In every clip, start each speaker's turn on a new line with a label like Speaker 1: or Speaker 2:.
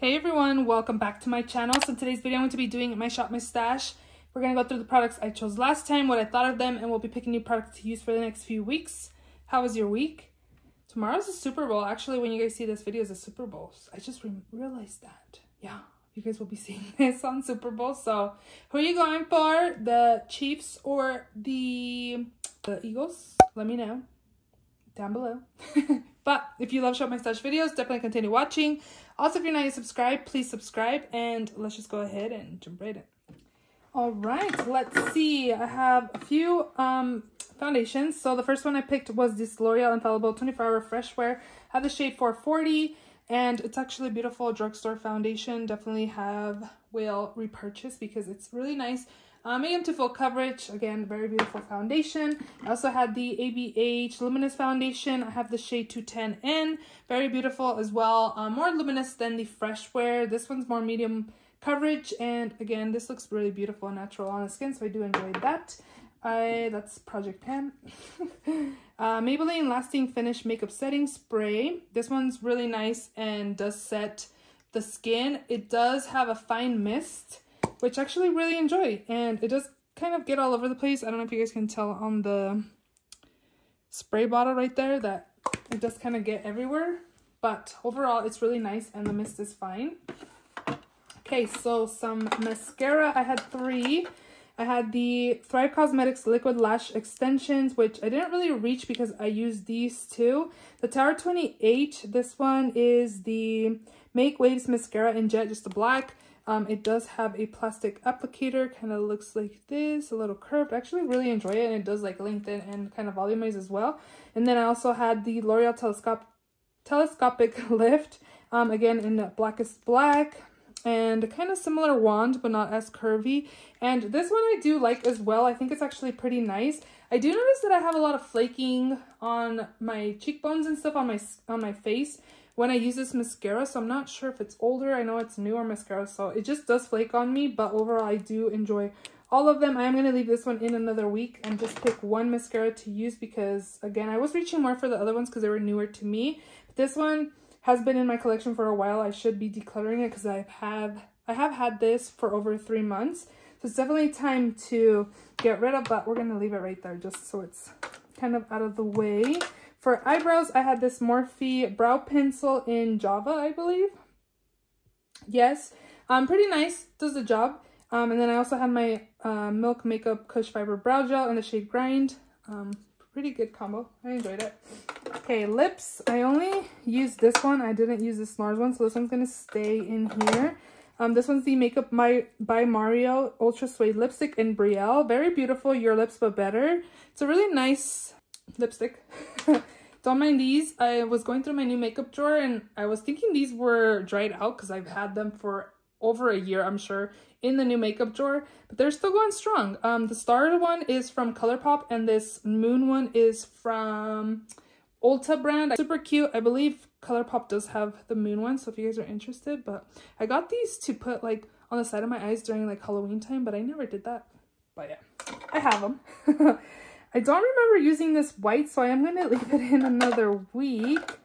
Speaker 1: Hey everyone, welcome back to my channel. So in today's video, I'm going to be doing my shop, my stash. We're going to go through the products I chose last time, what I thought of them, and we'll be picking new products to use for the next few weeks. How was your week? Tomorrow's the Super Bowl. Actually, when you guys see this video, is a Super Bowl. I just re realized that. Yeah, you guys will be seeing this on Super Bowl. So who are you going for? The Chiefs or the, the Eagles? Let me know down below. but if you love Shop My Stash videos, definitely continue watching. Also, if you're not yet subscribed, please subscribe. And let's just go ahead and jump right in. All right, let's see. I have a few um, foundations. So the first one I picked was this L'Oreal Infallible 24 Hour Fresh Wear. Have the shade 440 and it's actually a beautiful drugstore foundation. Definitely have will repurchase because it's really nice. Uh, medium to full coverage, again, very beautiful foundation. I also had the ABH Luminous Foundation. I have the shade 210N, very beautiful as well. Uh, more luminous than the Fresh Wear. This one's more medium coverage, and again, this looks really beautiful and natural on the skin, so I do enjoy that. I That's Project Pan. uh, Maybelline Lasting Finish Makeup Setting Spray. This one's really nice and does set the skin. It does have a fine mist which I actually really enjoy. And it does kind of get all over the place. I don't know if you guys can tell on the spray bottle right there that it does kind of get everywhere. But overall, it's really nice and the mist is fine. Okay, so some mascara. I had three. I had the Thrive Cosmetics Liquid Lash Extensions, which I didn't really reach because I used these two. The Tower 28, this one is the Make Waves Mascara in Jet, just the black. Um, it does have a plastic applicator, kind of looks like this, a little curved. I actually really enjoy it, and it does like lengthen and kind of volumize as well. And then I also had the L'Oreal Telescop Telescopic Lift, um, again in blackest black, and kind of similar wand, but not as curvy. And this one I do like as well. I think it's actually pretty nice. I do notice that I have a lot of flaking on my cheekbones and stuff on my on my face when I use this mascara, so I'm not sure if it's older. I know it's newer mascara, so it just does flake on me, but overall I do enjoy all of them. I am going to leave this one in another week and just pick one mascara to use because, again, I was reaching more for the other ones because they were newer to me. But this one has been in my collection for a while. I should be decluttering it because I have I have had this for over three months. So it's definitely time to get rid of, but we're going to leave it right there just so it's kind of out of the way. For eyebrows, I had this Morphe brow pencil in Java, I believe. Yes, um, pretty nice, does the job. Um, and then I also had my uh, Milk Makeup Kush Fiber Brow Gel in the shade Grind. Um, pretty good combo. I enjoyed it. Okay, lips. I only used this one. I didn't use this NARS one, so this one's going to stay in here. Um, this one's the Makeup My, by Mario Ultra Suede Lipstick in Brielle. Very beautiful, Your Lips But Better. It's a really nice lipstick. Don't mind these. I was going through my new makeup drawer and I was thinking these were dried out because I've had them for over a year, I'm sure, in the new makeup drawer, but they're still going strong. Um, the star one is from ColourPop and this moon one is from Ulta brand. Super cute. I believe ColourPop does have the moon one, so if you guys are interested, but I got these to put like on the side of my eyes during like Halloween time, but I never did that. But yeah, I have them. I don't remember using this white, so I am going to leave it in another week.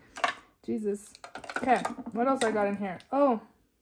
Speaker 1: Jesus. Okay, what else I got in here? Oh,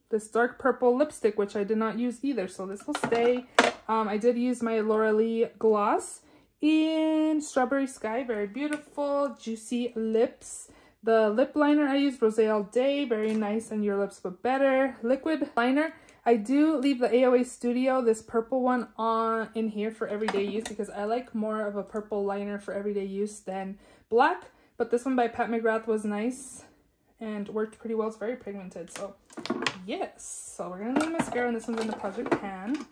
Speaker 1: this dark purple lipstick, which I did not use either, so this will stay. Um, I did use my Laura Lee gloss in Strawberry Sky. Very beautiful, juicy lips. The lip liner I used, Rose All Day. Very nice and Your Lips But Better. Liquid liner. I do leave the AOA Studio, this purple one, on in here for everyday use because I like more of a purple liner for everyday use than black. But this one by Pat McGrath was nice and worked pretty well. It's very pigmented, so yes. So we're going to leave mascara and this one's in the Project Pan.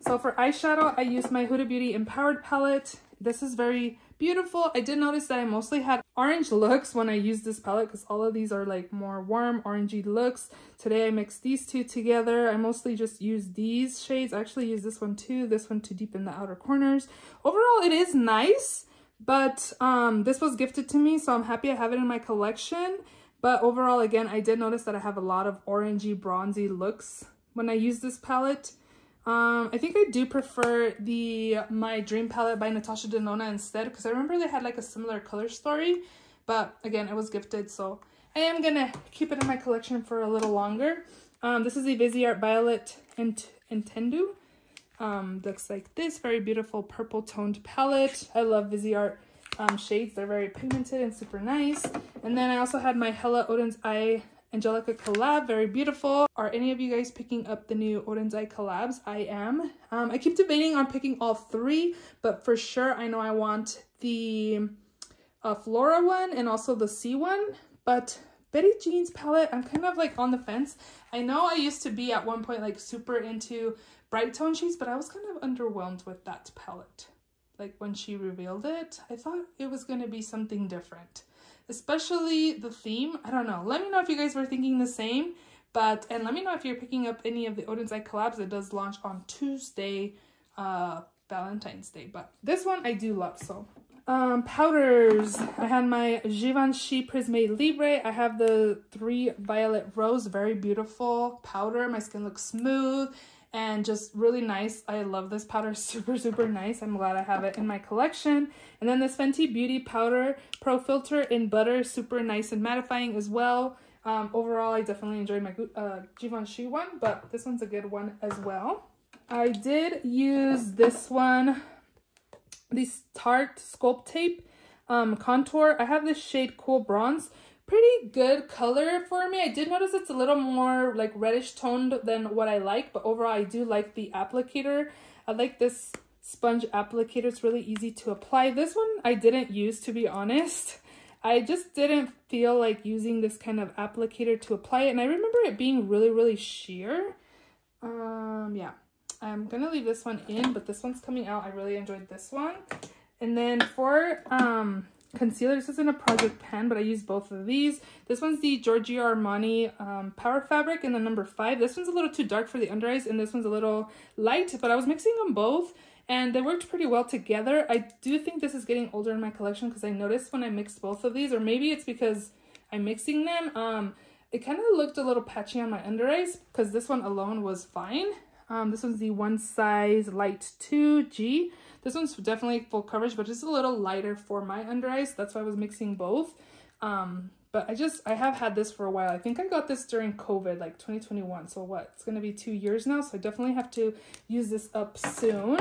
Speaker 1: So for eyeshadow, I used my Huda Beauty Empowered palette. This is very beautiful. I did notice that I mostly had orange looks when I used this palette because all of these are like more warm orangey looks. Today I mixed these two together. I mostly just use these shades. I actually use this one too, this one to deepen the outer corners. Overall, it is nice, but um, this was gifted to me, so I'm happy I have it in my collection. But overall, again, I did notice that I have a lot of orangey, bronzy looks when I use this palette. Um, I think I do prefer the My Dream palette by Natasha Denona instead because I remember they had like a similar color story. But again, it was gifted, so I am going to keep it in my collection for a little longer. Um, this is the Viseart Violet Int Intendu. Um, looks like this, very beautiful purple toned palette. I love Viseart um, shades. They're very pigmented and super nice. And then I also had my Hella Oden's Eye Angelica collab, very beautiful. Are any of you guys picking up the new Oden's Eye collabs? I am. Um, I keep debating on picking all three, but for sure I know I want the uh, Flora one and also the C one, but Betty Jean's palette, I'm kind of like on the fence. I know I used to be at one point like super into bright tone shades, but I was kind of underwhelmed with that palette. Like when she revealed it, I thought it was going to be something different especially the theme. I don't know. Let me know if you guys were thinking the same. But, and let me know if you're picking up any of the Oden's Eye collabs. It does launch on Tuesday, uh, Valentine's Day. But this one I do love, so. Um, powders. I had my Givenchy Prisme Libre. I have the three Violet Rose, very beautiful powder. My skin looks smooth and just really nice. I love this powder, super, super nice. I'm glad I have it in my collection. And then this Fenty Beauty Powder Pro Filter in Butter, super nice and mattifying as well. Um, overall, I definitely enjoyed my uh, Givenchy one, but this one's a good one as well. I did use this one, this Tarte Sculpt Tape um, Contour. I have this shade Cool Bronze pretty good color for me. I did notice it's a little more like reddish toned than what I like, but overall I do like the applicator. I like this sponge applicator. It's really easy to apply. This one I didn't use to be honest. I just didn't feel like using this kind of applicator to apply it. And I remember it being really, really sheer. Um, yeah, I'm gonna leave this one in, but this one's coming out. I really enjoyed this one. And then for um, concealer. This isn't a project pan, but I use both of these. This one's the Giorgio Armani um, Power Fabric in the number five. This one's a little too dark for the under eyes, and this one's a little light, but I was mixing them both, and they worked pretty well together. I do think this is getting older in my collection because I noticed when I mixed both of these, or maybe it's because I'm mixing them, um, it kind of looked a little patchy on my under eyes because this one alone was fine. Um, this one's the One Size Light 2G. This one's definitely full coverage, but just a little lighter for my under eyes. That's why I was mixing both. Um, but I just, I have had this for a while. I think I got this during COVID, like 2021. So what, it's going to be two years now. So I definitely have to use this up soon.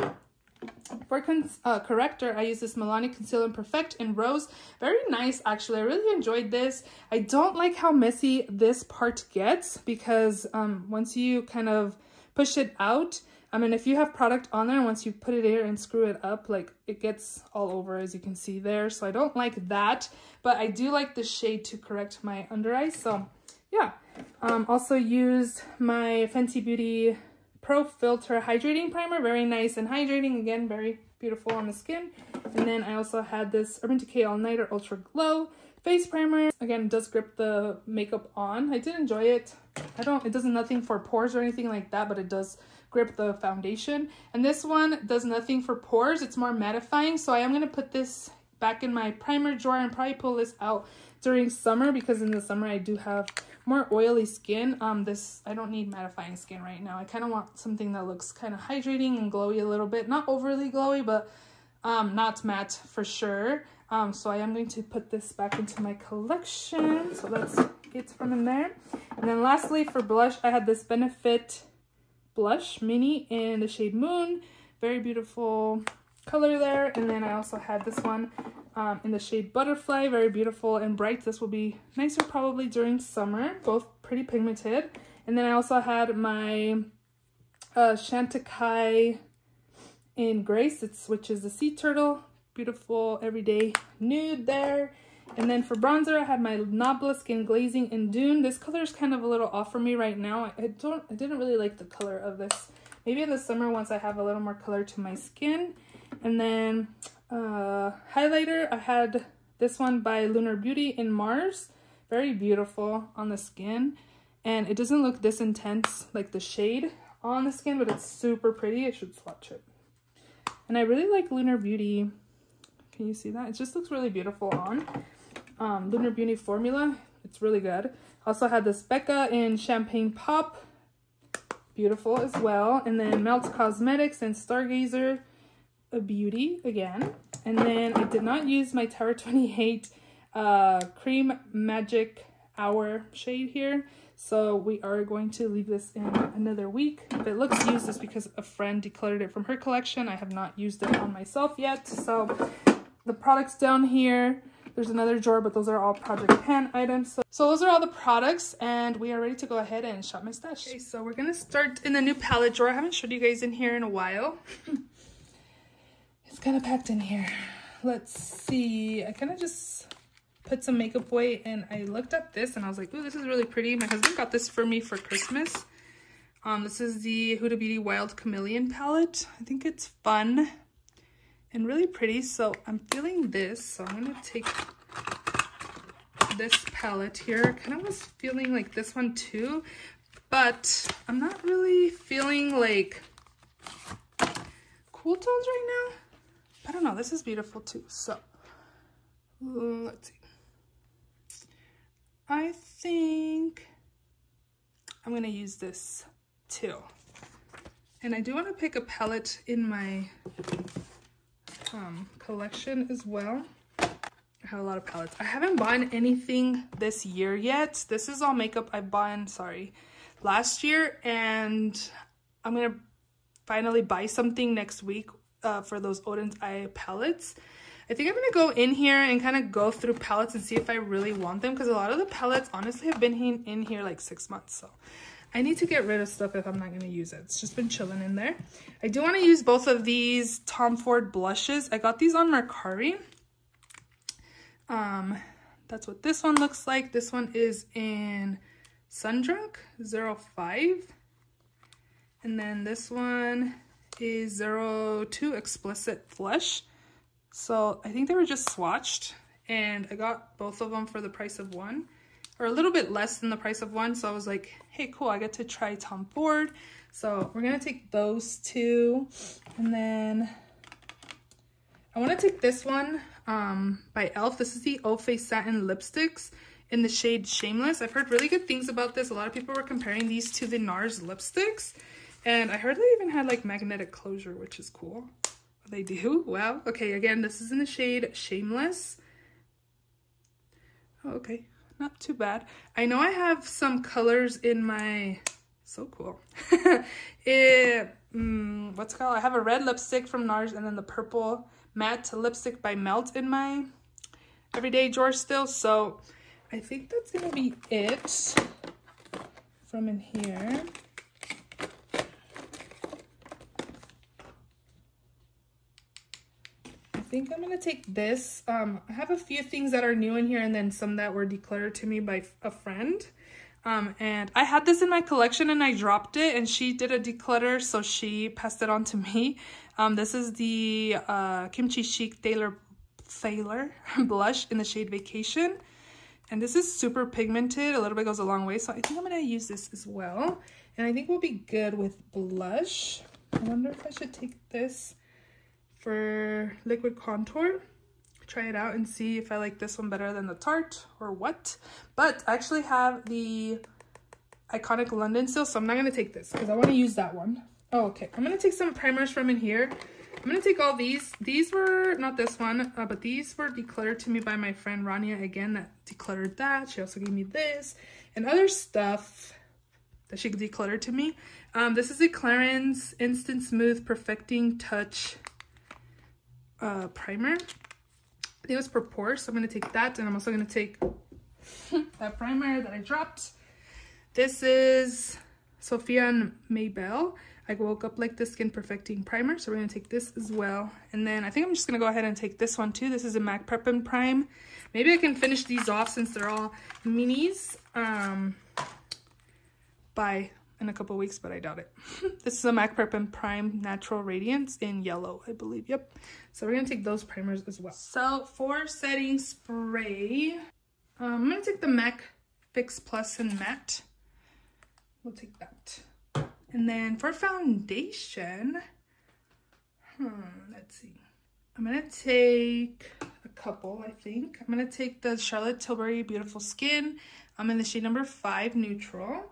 Speaker 1: For uh, corrector, I use this Milani Conceal and Perfect in Rose. Very nice, actually. I really enjoyed this. I don't like how messy this part gets because um, once you kind of push it out, I mean, if you have product on there, once you put it here and screw it up, like it gets all over as you can see there. So I don't like that, but I do like the shade to correct my under eyes. So yeah, um, also used my Fenty Beauty Pro Filter Hydrating Primer. Very nice and hydrating. Again, very beautiful on the skin. And then I also had this Urban Decay All Nighter Ultra Glow face primer. Again, it does grip the makeup on. I did enjoy it. I don't, it does nothing for pores or anything like that, but it does grip the foundation. And this one does nothing for pores. It's more mattifying. So I am going to put this back in my primer drawer and probably pull this out during summer because in the summer I do have more oily skin. Um, this I don't need mattifying skin right now. I kind of want something that looks kind of hydrating and glowy a little bit. Not overly glowy, but um, not matte for sure. Um, so I am going to put this back into my collection. So that's it from in there. And then lastly for blush, I had this Benefit blush mini in the shade Moon. Very beautiful color there. And then I also had this one um, in the shade Butterfly. Very beautiful and bright. This will be nicer probably during summer. Both pretty pigmented. And then I also had my uh, Chantecaille in Grace, it's, which is the Sea Turtle. Beautiful everyday nude there. And then for bronzer, I had my Nabla Skin Glazing in Dune. This color is kind of a little off for me right now. I don't, I didn't really like the color of this. Maybe in the summer once I have a little more color to my skin. And then uh, highlighter, I had this one by Lunar Beauty in Mars. Very beautiful on the skin. And it doesn't look this intense, like the shade on the skin, but it's super pretty. I should swatch it. And I really like Lunar Beauty. Can you see that? It just looks really beautiful on um, Lunar Beauty formula. It's really good. Also had this Becca in Champagne Pop. Beautiful as well. And then Melt Cosmetics and Stargazer a Beauty again. And then I did not use my Tower 28 uh, Cream Magic Hour shade here. So we are going to leave this in another week. If it looks used, it's because a friend decluttered it from her collection. I have not used it on myself yet. So the products down here, there's another drawer, but those are all Project Pan items. So, so those are all the products and we are ready to go ahead and shop my stash. Okay, so we're gonna start in the new palette drawer. I haven't showed you guys in here in a while. it's kind of packed in here. Let's see, I kind of just put some makeup away and I looked at this and I was like, ooh, this is really pretty. My husband got this for me for Christmas. Um, this is the Huda Beauty Wild Chameleon palette. I think it's fun and really pretty. So I'm feeling this. So I'm going to take this palette here. kind of was feeling like this one too, but I'm not really feeling like cool tones right now. I don't know. This is beautiful too. So mm, let's see. I think I'm going to use this too. And I do want to pick a palette in my um, collection as well. I have a lot of palettes. I haven't bought anything this year yet. This is all makeup I bought, sorry, last year. And I'm going to finally buy something next week uh, for those Oden's Eye palettes. I think I'm going to go in here and kind of go through palettes and see if I really want them. Because a lot of the palettes honestly have been in here like six months. So I need to get rid of stuff if I'm not going to use it. It's just been chilling in there. I do want to use both of these Tom Ford blushes. I got these on Mercari. Um, that's what this one looks like. This one is in Sundrunk 05. And then this one is 02 Explicit Flush. So I think they were just swatched and I got both of them for the price of one or a little bit less than the price of one. So I was like, hey, cool, I get to try Tom Ford. So we're gonna take those two. And then I wanna take this one um, by e.l.f. This is the Face Satin Lipsticks in the shade Shameless. I've heard really good things about this. A lot of people were comparing these to the NARS lipsticks. And I heard they even had like magnetic closure, which is cool. They do? Wow. Okay, again, this is in the shade Shameless. Oh, okay not too bad. I know I have some colors in my, so cool. it, mm, what's called? I have a red lipstick from NARS and then the purple matte lipstick by Melt in my everyday drawer still. So I think that's gonna be it from in here. Think I'm going to take this. Um, I have a few things that are new in here and then some that were declared to me by a friend. Um, and I had this in my collection and I dropped it and she did a declutter so she passed it on to me. Um, this is the uh, Kimchi Chic Thailor, Thailor blush in the shade Vacation. And this is super pigmented. A little bit goes a long way. So I think I'm going to use this as well. And I think we'll be good with blush. I wonder if I should take this for liquid contour try it out and see if I like this one better than the Tarte or what. But I actually have the Iconic London still, so I'm not going to take this because I want to use that one. Oh, okay. I'm going to take some primers from in here. I'm going to take all these. These were, not this one, uh, but these were decluttered to me by my friend Rania again that decluttered that. She also gave me this and other stuff that she decluttered to me. Um, this is a Clarins Instant Smooth Perfecting Touch uh, primer. I think it was for pores, so I'm going to take that. And I'm also going to take that primer that I dropped. This is Sophia and Maybell. I woke up like the Skin Perfecting Primer, so we're going to take this as well. And then I think I'm just going to go ahead and take this one too. This is a MAC Prep and Prime. Maybe I can finish these off since they're all minis um, by in a couple weeks, but I doubt it. this is a MAC Prep and Prime Natural Radiance in yellow, I believe. Yep. So we're going to take those primers as well. So for setting spray, um, I'm going to take the MAC Fix Plus and Matte. We'll take that. And then for foundation, hmm, let's see. I'm going to take a couple, I think. I'm going to take the Charlotte Tilbury Beautiful Skin. I'm in the shade number 5 Neutral.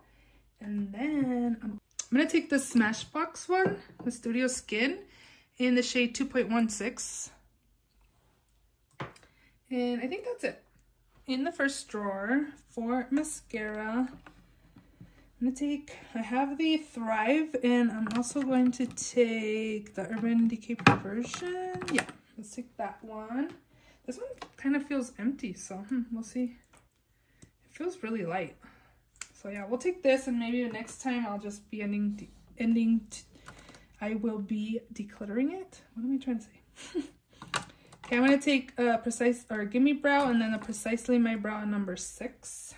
Speaker 1: And then I'm, I'm going to take the Smashbox one, the Studio Skin, in the shade 2.16. And I think that's it. In the first drawer for mascara, I'm gonna take, I have the Thrive and I'm also going to take the Urban Decay Perversion. Yeah, let's take that one. This one kind of feels empty, so hmm, we'll see. It feels really light. So yeah, we'll take this and maybe the next time I'll just be ending, ending, I will be decluttering it. What am I trying to say? okay, I'm gonna take a precise, or Gimme Brow and then a Precisely My Brow number six.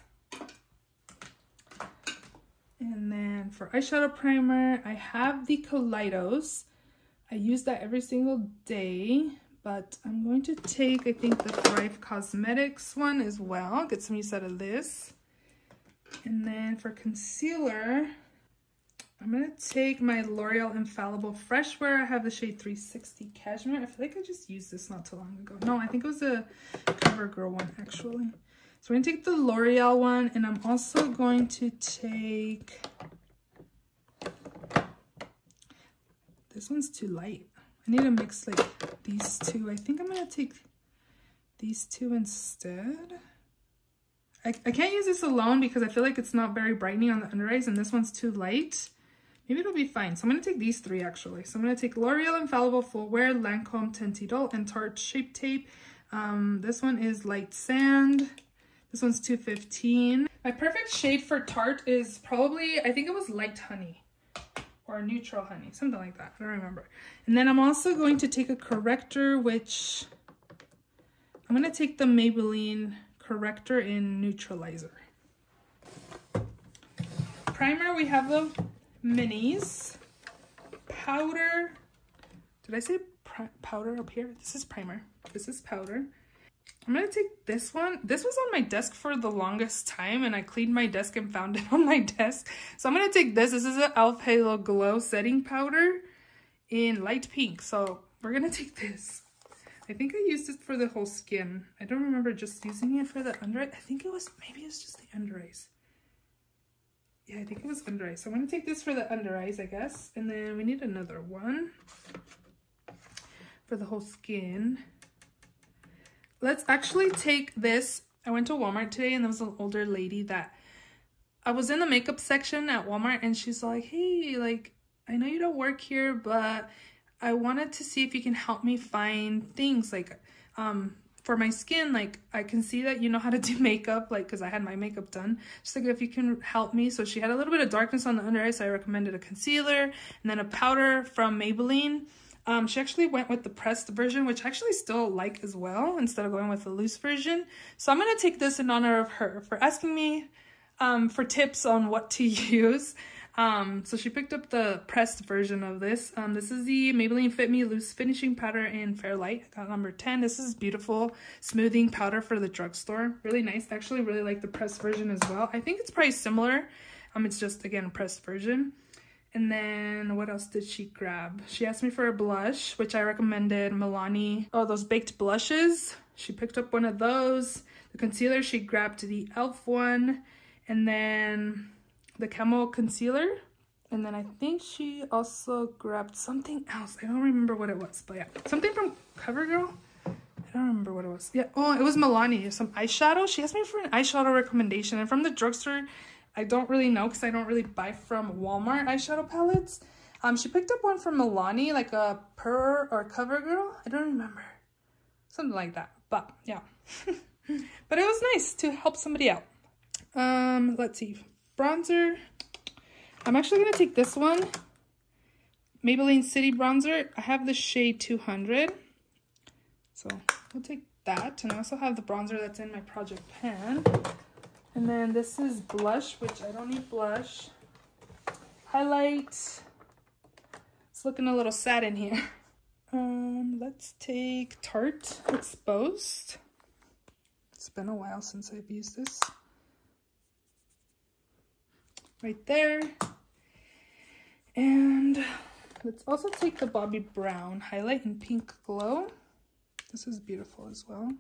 Speaker 1: And then for eyeshadow primer, I have the Kaleidos. I use that every single day but I'm going to take, I think, the Thrive Cosmetics one as well. Get some use out of this. And then for concealer, I'm going to take my L'Oreal Infallible Fresh Wear. I have the shade 360 Cashmere. I feel like I just used this not too long ago. No, I think it was a CoverGirl one, actually. So we're going to take the L'Oreal one, and I'm also going to take... This one's too light. I need to mix like these two. I think I'm going to take these two instead. I, I can't use this alone because I feel like it's not very brightening on the under eyes and this one's too light. Maybe it'll be fine. So I'm going to take these three actually. So I'm going to take L'Oreal Infallible Full Wear, Lancome Idole, and Tarte Shape Tape. Um, this one is Light Sand. This one's 215. My perfect shade for Tarte is probably, I think it was Light Honey or neutral honey, something like that. I don't remember. And then I'm also going to take a corrector, which I'm going to take the Maybelline corrector in neutralizer. Primer, we have the minis. Powder. Did I say powder up here? This is primer. This is powder. I'm to take this one. This was on my desk for the longest time and I cleaned my desk and found it on my desk. So I'm to take this. This is an e.l.f. Halo Glow Setting Powder in light pink. So we're to take this. I think I used it for the whole skin. I don't remember just using it for the under. I think it was, maybe it's just the under eyes. Yeah, I think it was under eyes. So I'm going to take this for the under eyes, I guess. And then we need another one for the whole skin let's actually take this. I went to Walmart today and there was an older lady that I was in the makeup section at Walmart and she's like, hey, like, I know you don't work here, but I wanted to see if you can help me find things like, um, for my skin, like I can see that you know how to do makeup, like because I had my makeup done. She's like, if you can help me. So she had a little bit of darkness on the under eye, so I recommended a concealer and then a powder from Maybelline. Um, she actually went with the pressed version, which I actually still like as well, instead of going with the loose version. So I'm going to take this in honor of her for asking me um, for tips on what to use. Um, so she picked up the pressed version of this. Um, this is the Maybelline Fit Me Loose Finishing Powder in Fairlight. I got number 10. This is beautiful smoothing powder for the drugstore. Really nice. I actually really like the pressed version as well. I think it's probably similar. Um, it's just, again, a pressed version. And then what else did she grab? She asked me for a blush, which I recommended Milani. Oh, those baked blushes. She picked up one of those. The concealer, she grabbed the e.l.f. one. And then the Camo concealer. And then I think she also grabbed something else. I don't remember what it was, but yeah. Something from CoverGirl. I don't remember what it was. Yeah, oh, it was Milani. Some eyeshadow. She asked me for an eyeshadow recommendation. And from the drugstore, I don't really know because I don't really buy from Walmart eyeshadow palettes. Um, she picked up one from Milani, like a Per or CoverGirl. I don't remember. Something like that. But yeah. but it was nice to help somebody out. Um, let's see. Bronzer. I'm actually going to take this one. Maybelline City Bronzer. I have the shade 200. So we'll take that. And I also have the bronzer that's in my project pan. And then this is blush, which I don't need blush. Highlight. It's looking a little sad in here. Um, let's take Tarte Exposed. It's been a while since I've used this. Right there. And let's also take the Bobbi Brown Highlight in Pink Glow. This is beautiful as well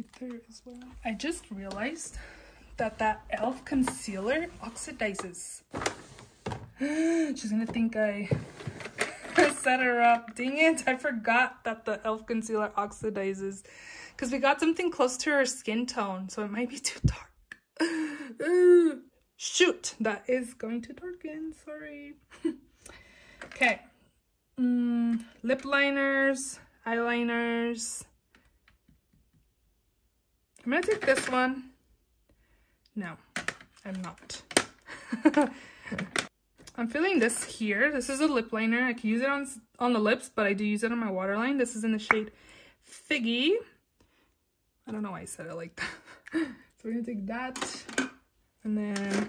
Speaker 1: right there as well. I just realized that that e.l.f. concealer oxidizes. She's gonna think I set her up. Dang it, I forgot that the e.l.f. concealer oxidizes. Because we got something close to her skin tone, so it might be too dark. Shoot, that is going to darken. Sorry. okay. Mm, lip liners, eyeliners. I'm to take this one. No, I'm not. I'm feeling this here. This is a lip liner. I can use it on, on the lips, but I do use it on my waterline. This is in the shade Figgy. I don't know why I said it like that. So we're to take that. And then...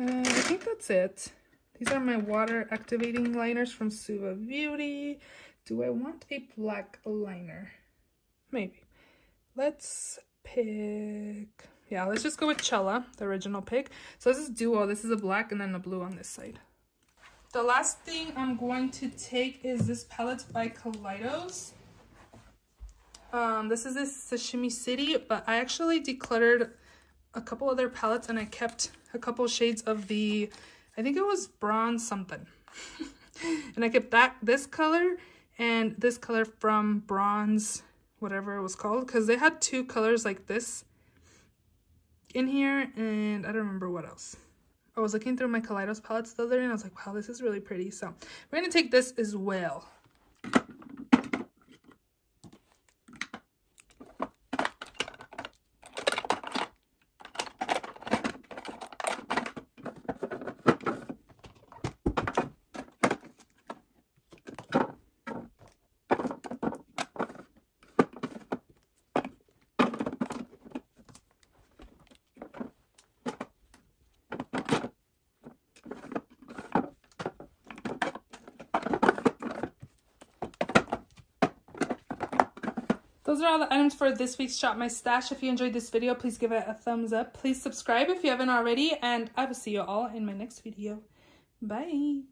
Speaker 1: Uh, I think that's it. These are my water activating liners from Suva Beauty. Do I want a black liner? Maybe. Let's pick... Yeah, let's just go with Cella, the original pick. So this is duo. This is a black and then a blue on this side. The last thing I'm going to take is this palette by Kaleidos. Um, this is this Sashimi City, but I actually decluttered a couple other palettes and I kept a couple shades of the, I think it was bronze something. and I kept that, this color and this color from bronze, whatever it was called, because they had two colors like this in here and I don't remember what else. I was looking through my Kaleidos palettes the other day and I was like, wow, this is really pretty. So we're going to take this as well. Those are all the items for this week's Shop My Stash. If you enjoyed this video, please give it a thumbs up. Please subscribe if you haven't already, and I will see you all in my next video. Bye!